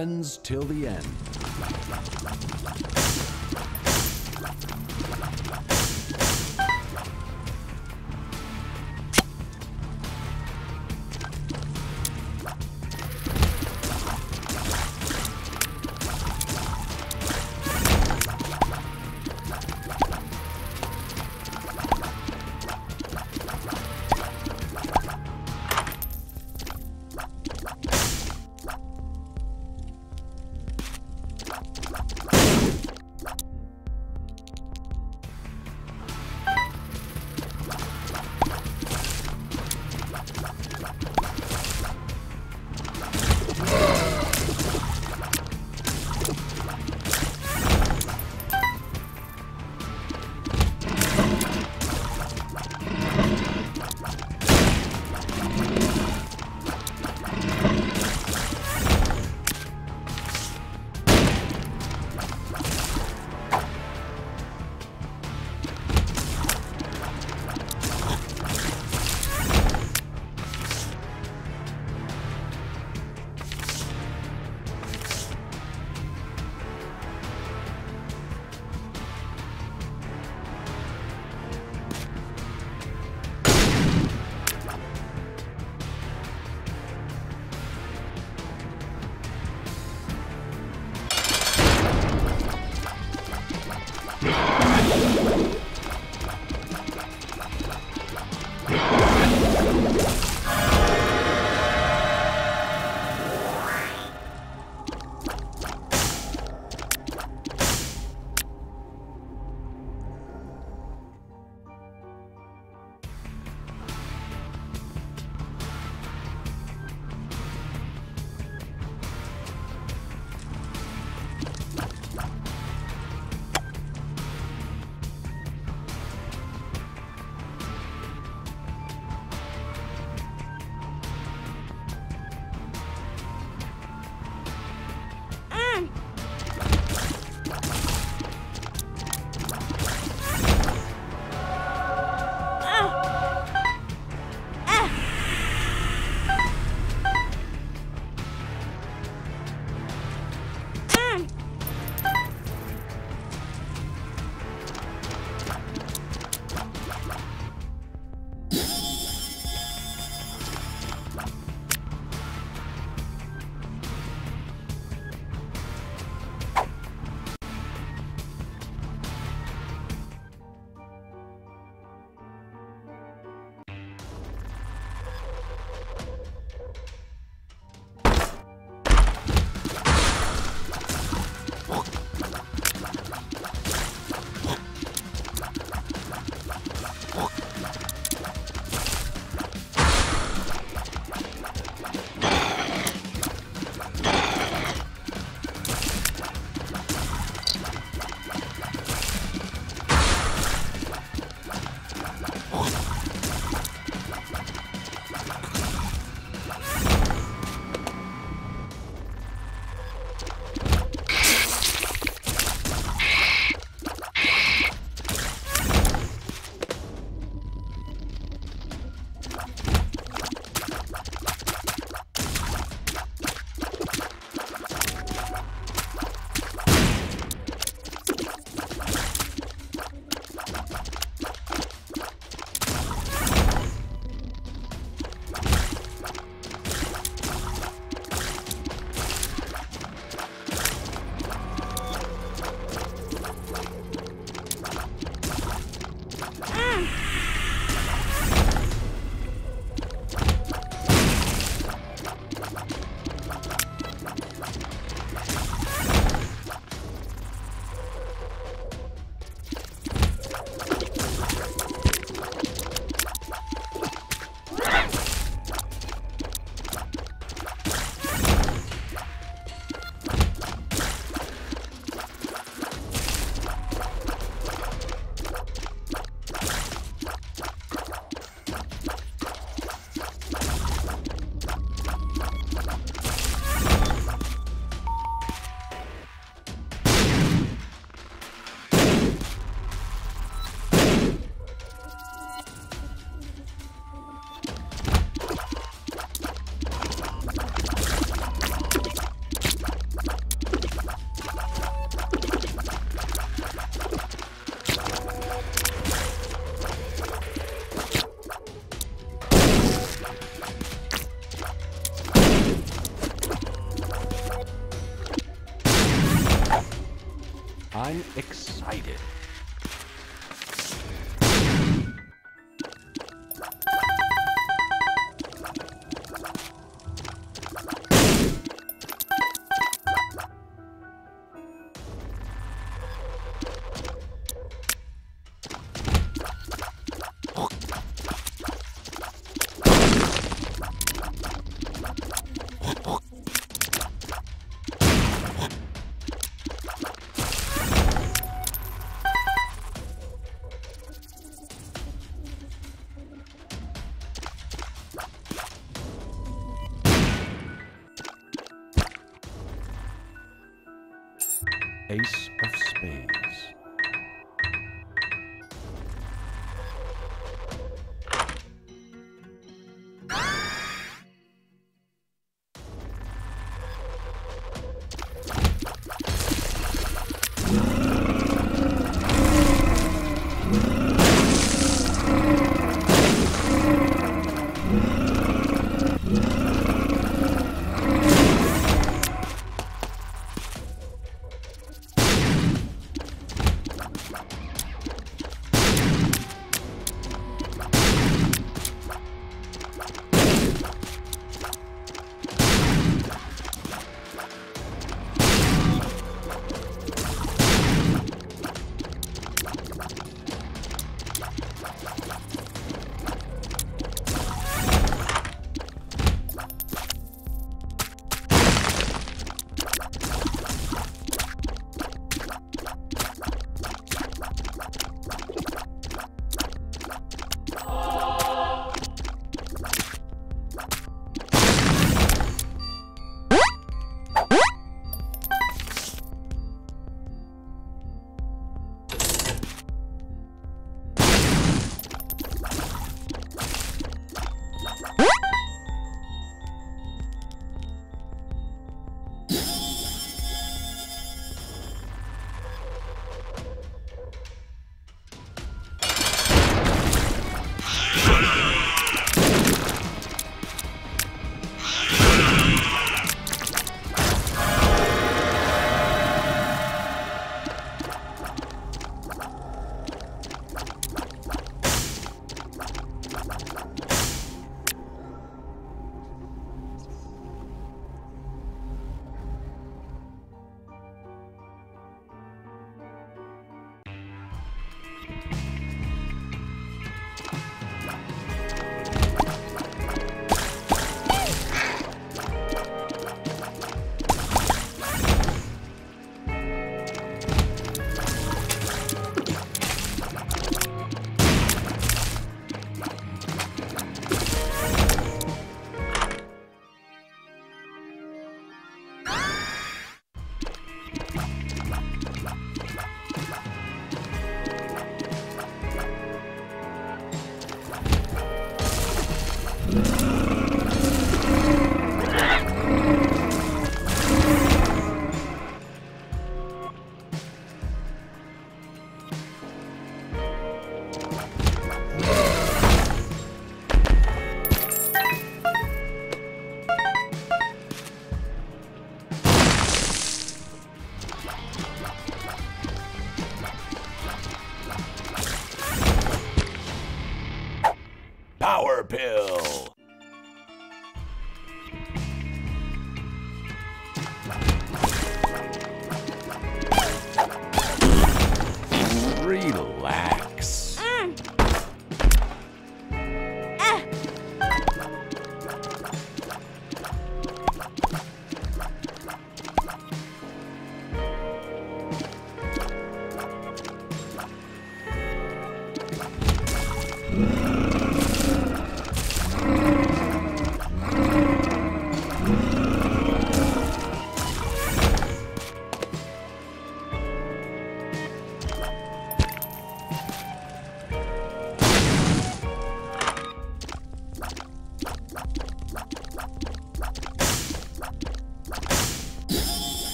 friends till the end.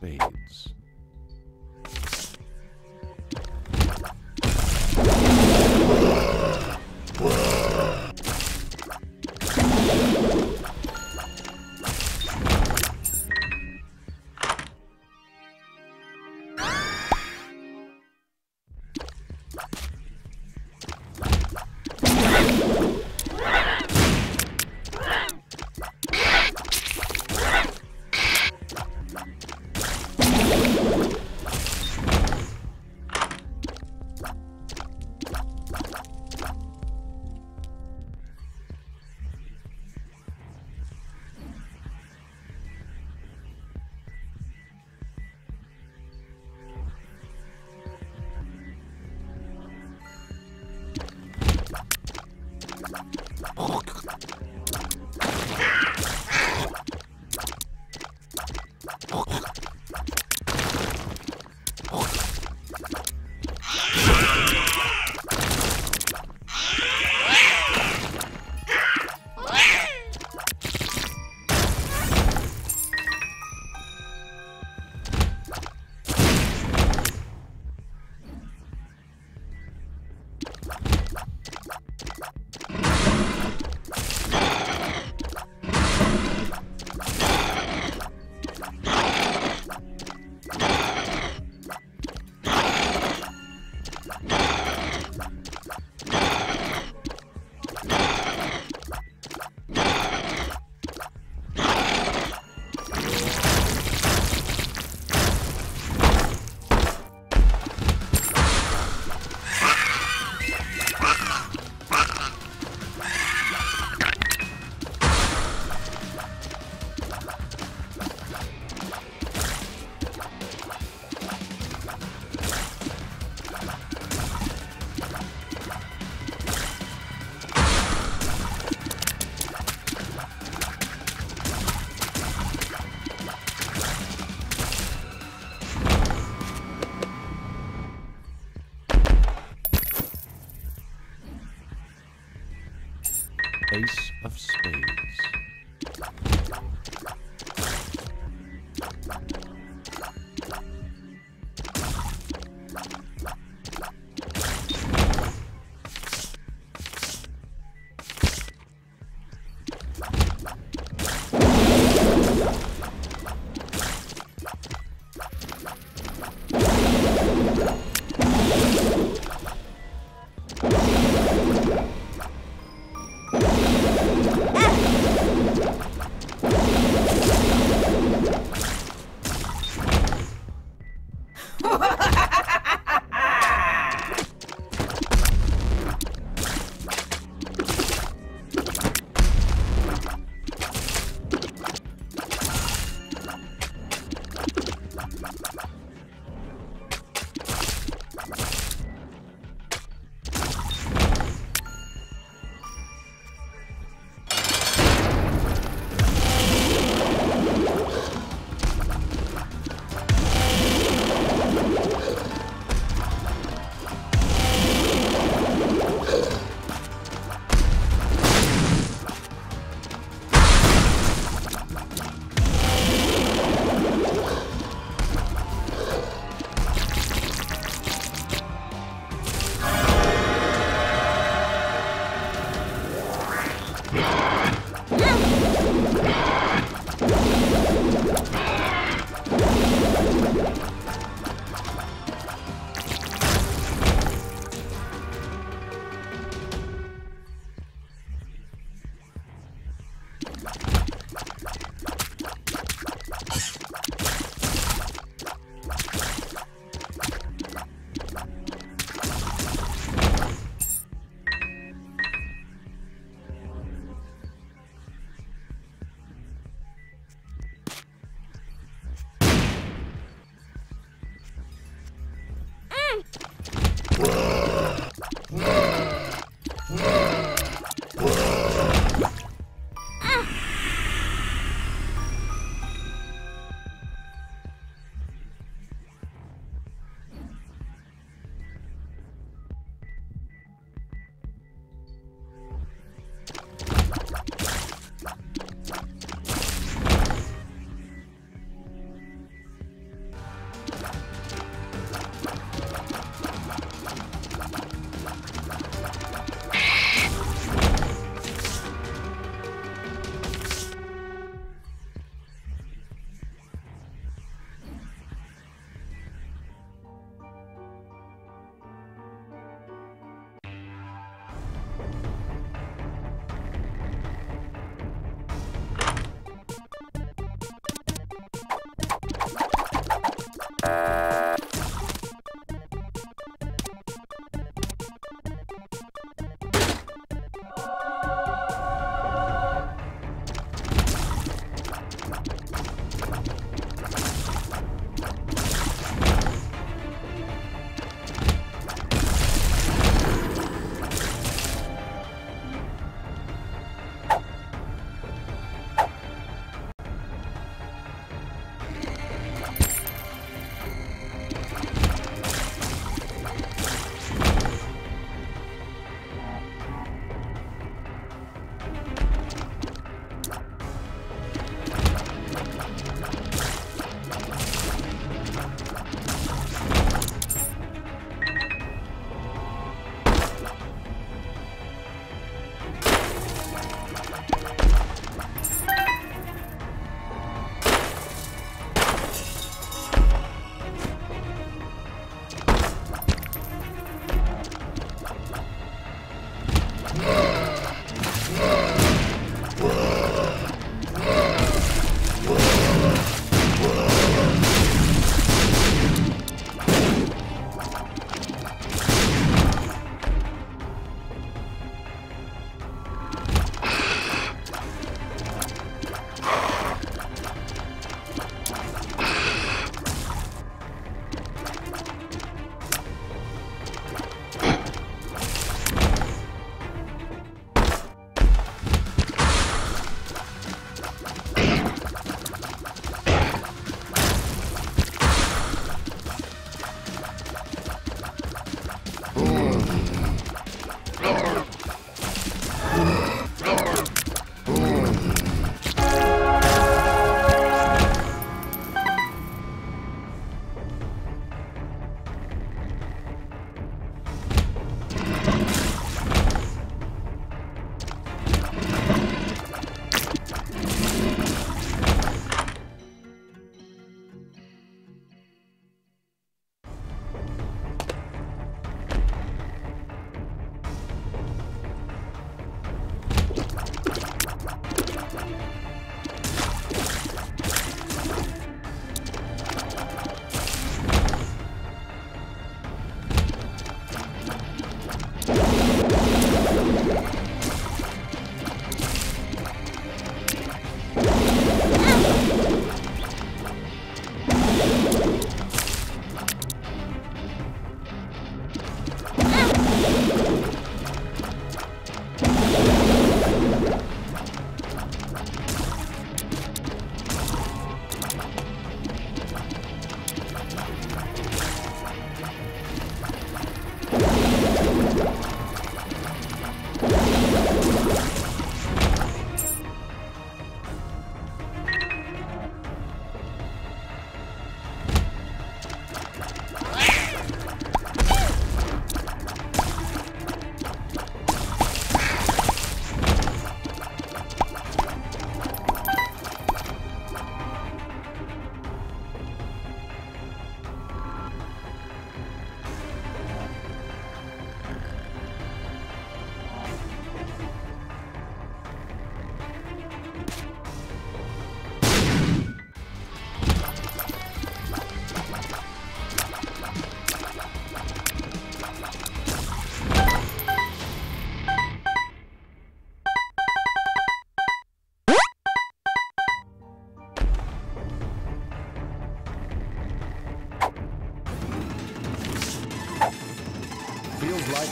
Spades.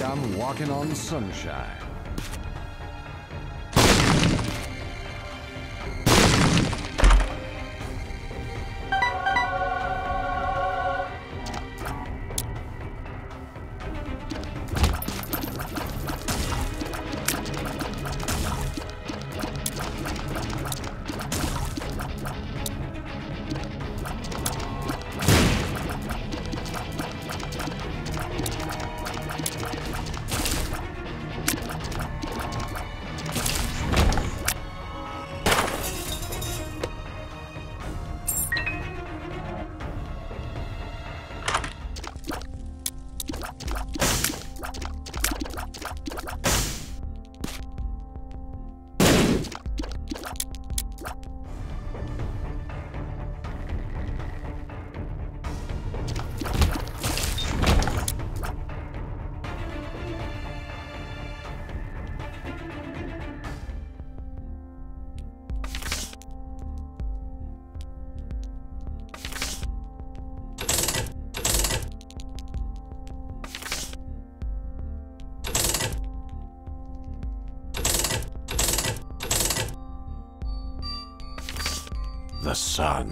I'm walking on sunshine. Sun.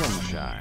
Sunshine.